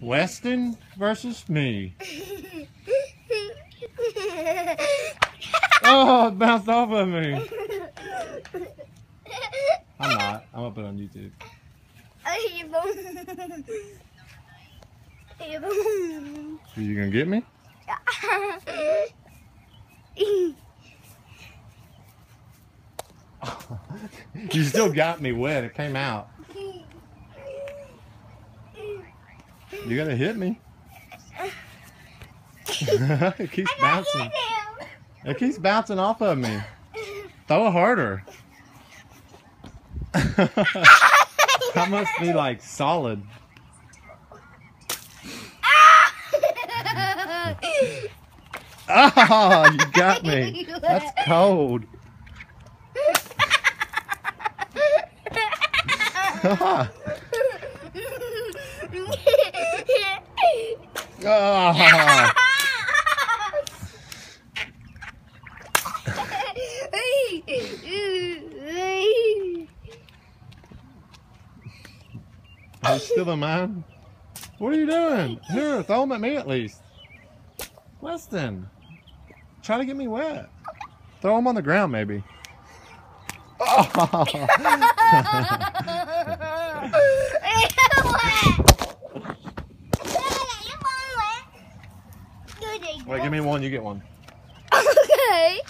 Weston versus me. Oh, it bounced off of me. I'm not. I'm gonna put it on YouTube. Are you gonna get me? you still got me wet. It came out. You gotta hit me. it keeps bouncing. It keeps bouncing off of me. Throw it harder. that must be like solid. Oh, you got me. That's cold. Ah. Oh. Are still in mine? What are you doing? Here, throw them at me at least. Weston, try to get me wet. Throw them on the ground, maybe. Oh. Wait, give me one, you get one. Okay.